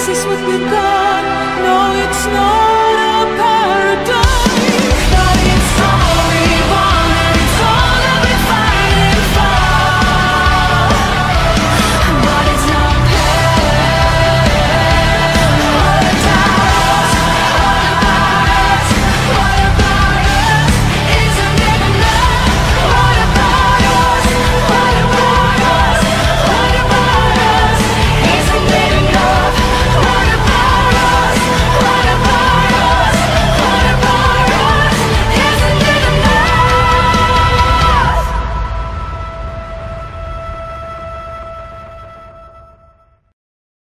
is this what we got?